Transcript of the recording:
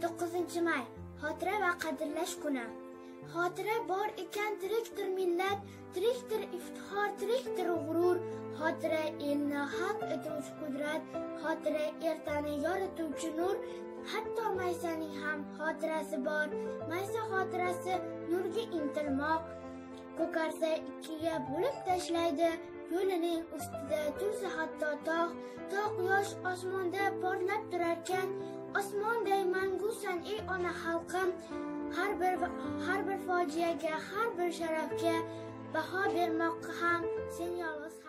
9 may xotira va qadrlash kuni. Xotira bor ekan tirikdir millat tirikdir iftixor tirikdir g'urur. Xotira elni haq etuvchi qudrat xotira ertani yorituvchi nur. Hatto maysaning ham xotirasi bor. Maysa xotirasi nurga intilmoq. Ko'karsa ikkiga bo'lib tashlaydi yo'lining ustida tursa hatto tog' tog' quyosh osmonda porlab turarkan osmonday mangusan ey ona xalqim. Har bir har bir fojiaga har bir sharafga baho bermoqqa ham sen yolg'iz